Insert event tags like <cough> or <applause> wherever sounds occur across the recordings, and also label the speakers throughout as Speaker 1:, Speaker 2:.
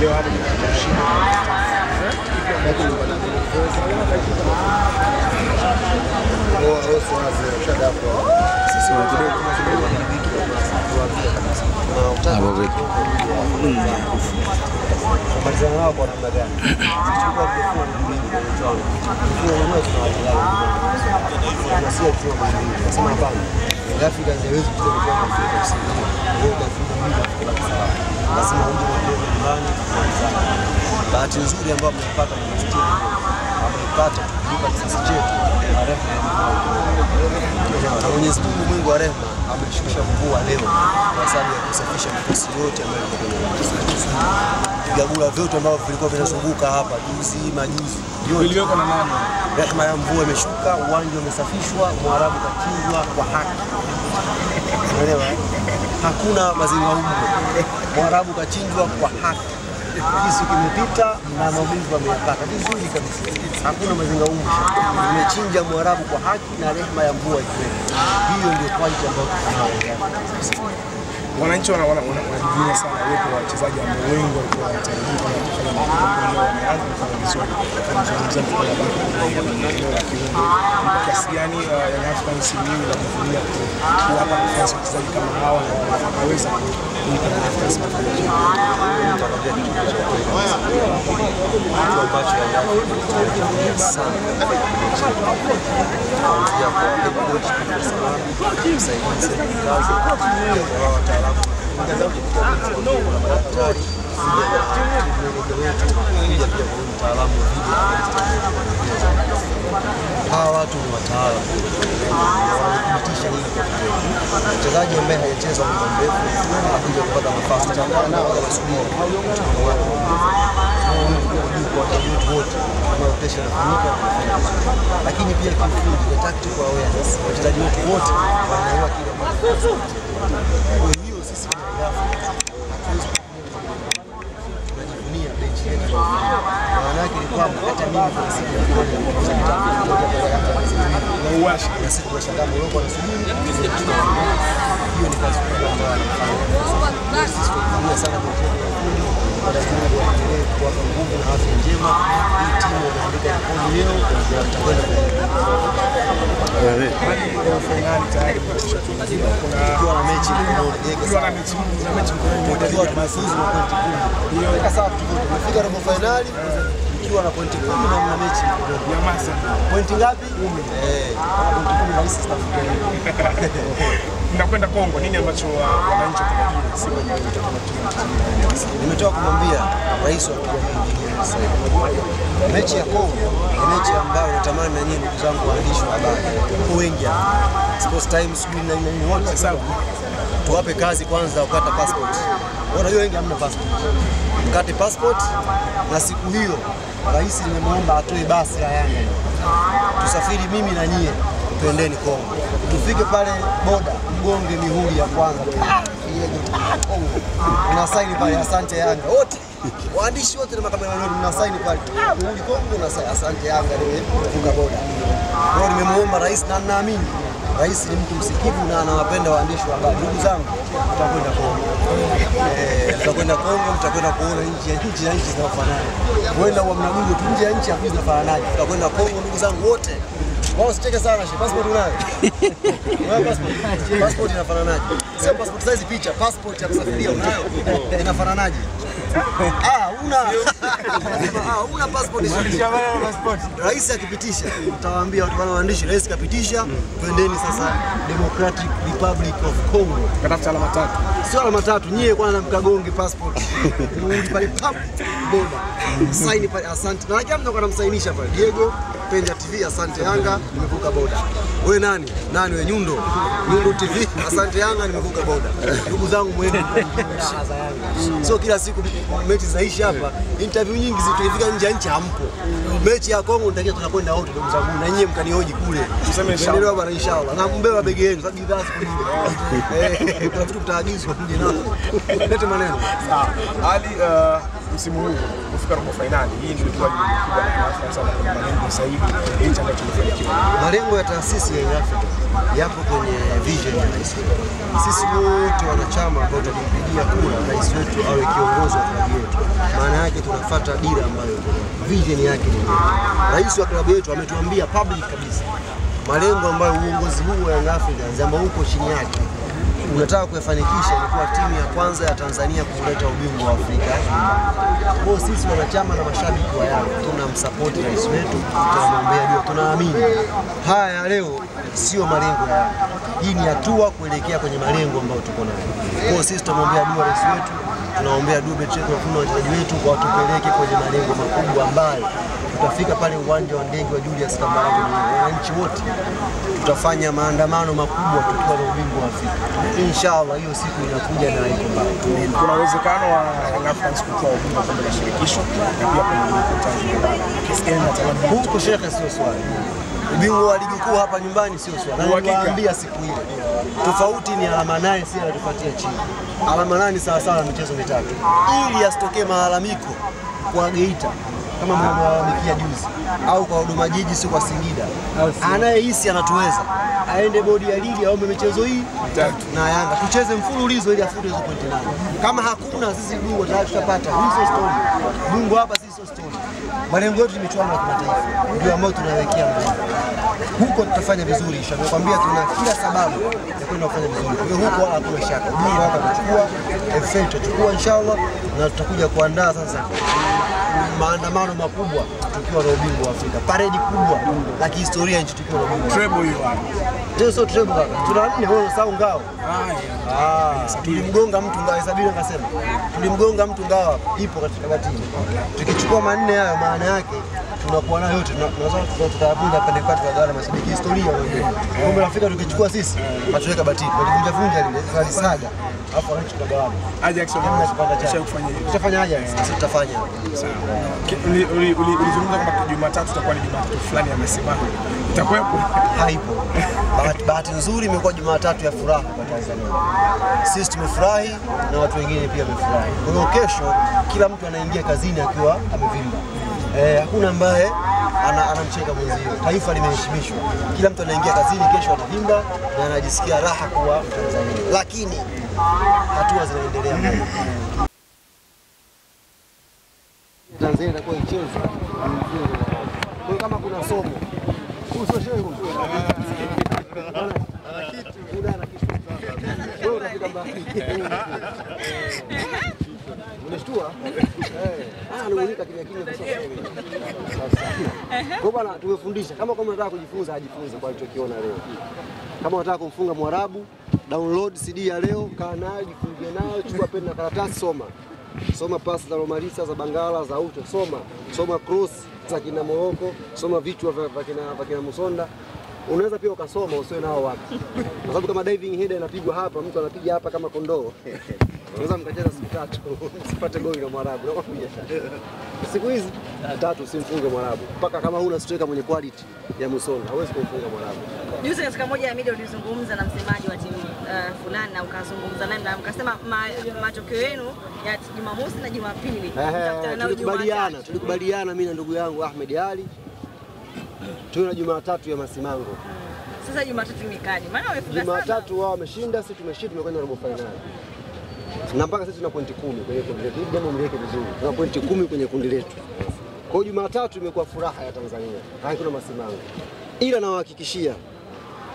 Speaker 1: Leo hapo tumepata ushindi.
Speaker 2: Hapo vipi?
Speaker 3: kumalizana nao kwa namna gani? Sisi tulikuwa tukifua mbili kwenye mchuano. Tukifua wenyewe tunawajali. Na sio kufua mbili. Nasema hapana. Young Africans haiwezi kucheza mchuano wa Afrika Kusini. Leo kafunga mbili Afrika Kusini. Lazima uje na mchezo nyumbani kumalizana. Bahati nzuri ambayo amepata amepata kulipa kisasi chetu na rehema. Na Mwenyezi Mungu mwingi wa rehema ameshusha mvua leo kwa sababu ya kusafisha mikosi yote ambayo ilikuwa kwenye vigagula vyote ambavyo vilikuwa vinazunguka hapa juzi majuzi
Speaker 1: vilivyoko na nani?
Speaker 3: Rehema ya mvua imeshuka, uwanja umesafishwa, Mwarabu kachinjwa kwa haki. Unaelewa? eh? Hakuna mazingaumbo. Mwarabu kachinjwa kwa haki. Kisu kimepita na maumivu ameyapata vizuri kabisa. Hakuna mazingaumbo. Imechinja Mwarabu kwa haki na rehema ya mvua ikiwepo. Hiyo ndio quality ambayo tuko.
Speaker 1: Wananchi wana- wana- wana- wanajivunia sana uwepo wa wachezaji ambao wengi walikuwa wanatarajia kwamba kufanya makubwa wameanza kufanya vizuri. Kama. Kiasi gani uh, kuwapa nafasi wachezaji kama hawa na wakaweza ku- kuipa Young Africans mafanikio.
Speaker 3: Nitakwambia kitu kimoja cha kweli kabisa. Kitu ambacho Yanga tunakitumia sana kuanzia kwa head coach Peter Salami, msaidizi kazi, pia kwa wao wataalamu madaktari, mtaalamu hawa watu ni kwa vitendo. Mchezaji ambaye hajacheza muda mrefu anakuja kupata nafasi, inafanyika, lakini pia wachezaji wetu wote wanaelewa kile hiyo sisi Yanga hatuwezi tunajivunia benchi yetu. Maana yake ni kwamba hata mimi kwa siku ya kitabu kimoja
Speaker 1: Na uwashi
Speaker 3: na siku ya Shangaa Moroko wanasubiri hiyo ni kazi kubwa ambayo anafanya. Sana benchi yetu ya ufundi. Mwenyezi Mungu aendelee kuwapa nguvu na afya njema. Hii timu imeandika rekodi leo na tutakwenda
Speaker 1: robo fainali tayari. Kuna
Speaker 3: na mechi mkononi.
Speaker 1: ukiwa na
Speaker 3: pointi kumi. Weka tumefika robo fainali tukiwa na pointi kumi na mna mechi. Pointi ngapi? Pointi kumi na hisi zitafikia.
Speaker 1: Mnakwenda Kongo, nini ambacho wananchi watarajia
Speaker 3: Nimetoka kumwambia rais wa. Mechi ya Kongo ni mechi ambayo natamani na nyinyi ndugu zangu waandishi wa habari wengi. Sports Times na nini wote
Speaker 1: Sababu
Speaker 3: tuwape kazi kwanza ukata passport. Unajua wengi hamna passport. Mkate passport na siku hiyo rais nimemwomba atoe basi la Yanga tusafiri mimi na nyie tuendeni Kongo, tufike pale boda mgonge mihuri ya kwanza Kongo una saini pale, asante Yanga wote waandishi wote na makamera wote mna saini pale mihuri Kongo na saini asante Yanga, nimefunga boda. Kwa hiyo nimemwomba rais na ninaamini rais ni mtu msikivu na anawapenda waandishi wa habari. Ndugu zangu, tutakwenda Kongo eh, tutakwenda Kongo, mtakwenda kuona nchi ya nchi na nchi zinafanana. Huenda wa mnagugo tu nje ya nchi hapo zinafananaje. Tutakwenda Kongo, ndugu zangu wote. Wao sicheke sana, she passport unayo? Unayo passport? Passport inafananaje? Sio passport size picha, passport ya kusafiria unayo? Inafananaje? Ah, una. Ah, una passport. Rais akipitisha, utawaambia watu wale waandishi, rais kapitisha, twendeni sasa Democratic Republic of Congo.
Speaker 1: katafuta alama tatu.
Speaker 3: Sio alama tatu, nyie kwanza mkagonge passport. Mrudi pale pap boda. Saini pale asante. Na kila mtu namsainisha pale. Diego Penda TV asante Yanga nimevuka boda. Wewe nani? Nani wewe Nyundo? Nyundo TV asante Yanga nimevuka boda. Ndugu zangu mwende raha za Yanga. Sio kila siku mechi zaishi hapa. Interview nyingi zitafika nje ya nchi hampo. Mechi ya Kongo nitakia tunakwenda wote ndugu zangu, na nyinyi mkanihoji kule.
Speaker 1: Tuseme inshallah.
Speaker 3: Bwana inshallah. Na mbeba begi yenu sababu bidhaa siku. Eh, kuna vitu mtaagizwa mje nao. Lete maneno.
Speaker 1: Sawa. Ali, uh, msimu huu kufika robo fainali, hii ndio ilikuwa ni Afrika sana kwa malengo zaidi hichi ambacho tumefanikiwa.
Speaker 3: Malengo ya taasisi ya Afrika yapo kwenye vision ya rais wetu. Sisi wote wanachama ambao tutampigia kura rais wetu awe kiongozi wa klabu yetu, maana yake tunafuata dira ambayo vision yake ni. Rais wa klabu yetu ametuambia public kabisa malengo ambayo uongozi huu wa Young Africans ambao uko chini yake unataka kuyafanikisha ni kuwa timu ya kwanza ya Tanzania kuleta ubingwa wa Afrika. Kwa sisi wanachama na mashabiki wa Yanga tunamsapoti rais wetu, tunamwombea dua, tunaamini haya leo sio malengo ya. Hii ni hatua kuelekea kwenye malengo ambayo tuko nayo. Kwa hiyo sisi tunamwombea dua rais wetu, tunaombea dua betri yetu, kuna wachezaji wetu kwa watupeleke kwenye malengo makubwa ambayo tutafika pale uwanja wa ndege wa Julius Kambarage Nyerere. Wananchi wote tutafanya maandamano makubwa tukiwa na ubingwa wa Afrika. Inshallah hiyo siku inakuja na iko mbali.
Speaker 1: Kuna uwezekano wa Young Africans kutoa ubingwa kombe la shirikisho na pia kwenye Tanzania
Speaker 3: Huko shekhe, sio swali. Ubingwa wa ligi kuu hapa nyumbani sio swala. Na niliwaambia siku ile, tofauti ni alama nane, si anatupatia chini. Alama nane sawa sawa na michezo mitatu, ili asitokee malalamiko kwa Geita kama mlivyolalamikia juzi, au kwa huduma Jiji, sio kwa Singida. Anayehisi anatuweza aende bodi ya ligi aombe michezo hii
Speaker 1: Mitatu.
Speaker 3: na Yanga tucheze mfululizo ili afute hizo pointi nane. Kama hakuna sisi bingwa tayari tutapata. hizo story. Bingwa hapa sisi sio story. Malengo yetu ni michuano ya kimataifa ndio ambayo tunawekea mbele. Huko tutafanya vizuri inshallah. Nakwambia tuna kila sababu ya kwenda kufanya vizuri. Kwa hiyo huko wala hakuna shaka. ubingwa hapa tutachukua, FA tutachukua inshallah na tutakuja kuandaa sasa maandamano makubwa tukiwa na ubingwa wa Afrika, paredi kubwa la kihistoria nchi tukiwa na ubingwa.
Speaker 1: treble hiyo
Speaker 3: Ndio sio treble kaka, tuna nne wewe unasahau ngao. Ah, tulimgonga mtu ngao sabini akasema tulimgonga mtu ngao ipo katika batini. Tukichukua manne hayo, maana yake tunakuwa nayo yote, Tuna- tunaweza tukayavunja pande kwa tukagawana mashabiki. Historia kombe la Afrika tukichukua sisi matuweka batini, tulivunja vunja lile tukalisaga, alafu wananchi tukagawana.
Speaker 1: Ajax wameshakufanya hivyo.
Speaker 3: tutafanya aje? Sisi tutafanya
Speaker 1: sawa. uli- uli- uli- Ulizungumza kwamba Jumatatu itakuwa ni Jumatatu fulani ya masimamo. Itakuwepo.
Speaker 3: haipo. Bahati nzuri imekuwa Jumatatu ya furaha kwa Tanzania. Sisi tumefurahi na watu wengine pia wamefurahi. Kwa hiyo kesho kila mtu anaingia kazini akiwa amevimba. Eh, hakuna ambaye ana, anamcheka mwenzio. Taifa limeheshimishwa. Kila mtu anaingia kazini kesho anavimba na anajisikia raha kuwa Mtanzania, Lakini hatua zinaendelea mbele. Tanzania itakuwa. Kwa kama kuna somo? <laughs> <laughs> Eh. Ah, anamuunika kimya kimya kwa bwana tumefundisha kama kama unataka kujifunza ajifunze kwa alichokiona leo. Kama unataka kumfunga Mwarabu, download CD ya leo, kaa nayo, jifunge nayo, chukua peni na karatasi, soma. Soma pasi za Romalisa, za Bangala za Uto, soma. Soma cross za kina Moroko, soma vichwa vya vya kina, vya kina Musonda. Unaweza pia ukasoma usiwe nao wapi, kwa sababu kama diving header inapigwa hapa, mtu anapiga hapa kama kondoo <laughs> unaweza mkacheza siku tatu <laughs> msipate goli na Mwarabu. Nakwambia siku hizi tatu usimfunge Mwarabu mpaka kama huna striker mwenye quality ya musoni hawezi kumfunga Mwarabu.
Speaker 2: Juzi katika moja ya media ulizungumza na msemaji wa timu uh, fulani na ukazungumza naye na mkasema ma, matokeo yenu ya Jumamosi na Jumapili
Speaker 3: tulikubaliana tulikubaliana mimi na ndugu yangu Ahmed Ali tuwe na Jumatatu ya masimango.
Speaker 2: Sasa Jumatatu imekaje? Maana wamefunga sana.
Speaker 3: Jumatatu wao wameshinda, sisi tumeshinda, tumekwenda robo finali na mpaka sisi tuna pointi kumi kwenye kundi letu. Hili jambo mliweke vizuri, tuna pointi kumi kwenye kundi letu. Kwa hiyo Jumatatu imekuwa furaha ya Tanzania, hakuna masimango, ila nawahakikishia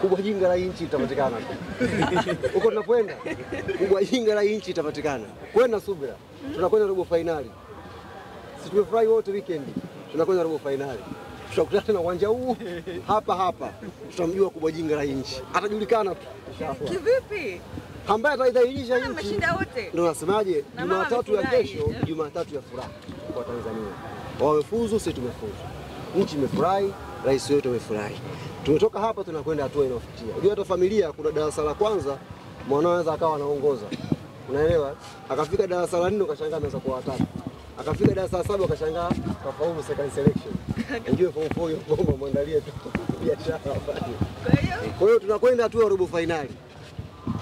Speaker 3: kubwa jinga la nchi itapatikana <laughs> huko tunapoenda, kubwa jinga la nchi itapatikana. Kwenda subira, tunakwenda robo fainali. Si tumefurahi wote weekend, tunakwenda robo fainali. Tutakutana tena uwanja huu hapa hapa, tutamjua kubwa jinga la nchi, atajulikana tu
Speaker 2: Kivipi?
Speaker 3: Ambaye ataidhalilisha nchi. Ndio nasemaje, Jumatatu ya kesho, Jumatatu ya furaha kwa Tanzania. Wamefuzu, sisi tumefuzu, nchi imefurahi, rais wetu amefurahi. Tumetoka hapa tunakwenda hatua inayofuatia. Unajua hata familia, kuna darasa la kwanza mwanao anaweza akawa anaongoza, unaelewa? Akafika darasa la nne ukashangaa ameweza kuwa watatu, akafika darasa la saba ukashangaa kafaulu second selection. <laughs> Ujue form 4 hiyo bomba mwandalie tu <laughs> biashara.
Speaker 2: Kwa hiyo
Speaker 3: Kwa hiyo tunakwenda hatua ya robo fainali,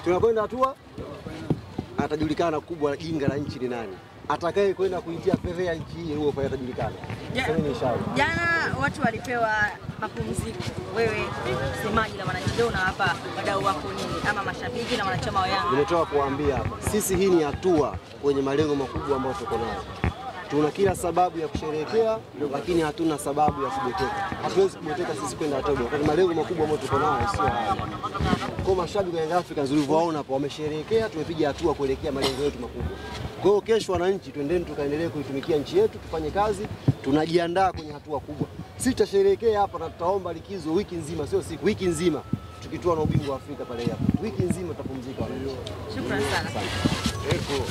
Speaker 3: tunakwenda hatua, atajulikana kubwa jinga la nchi ni nani, atakaye kwenda kuitia fedha nchi hii fainali atajulikana.
Speaker 2: Jana watu walipewa mapumziko, wewe msemaji na wananchi, leo unawapa wadau wako nini, ama mashabiki na wanachama wa Yanga?
Speaker 3: Nimetoka kuambia sisi hii ni hatua kwenye malengo makubwa ambayo tuko nayo. Tuna kila sababu ya kusherehekea, lakini hatuna sababu ya kubweteka. Hatuwezi kubweteka sisi kwenda hatua kwa malengo makubwa ambayo tuko nayo, sio haya. Kwa mashabiki wa Young Africans ulivyowaona hapo, wamesherehekea, tumepiga hatua kuelekea malengo yetu makubwa. Kwa hiyo kesho, wananchi, twendeni tukaendelee kuitumikia nchi yetu, tufanye kazi, tunajiandaa kwenye hatua kubwa. Sisi tutasherehekea hapa na tutaomba likizo wiki nzima, sio siku, wiki nzima tukitoa na ubingwa wa Afrika pale hapo, wiki nzima tutapumzika wananchi.
Speaker 2: Shukrani sana.
Speaker 3: Eko.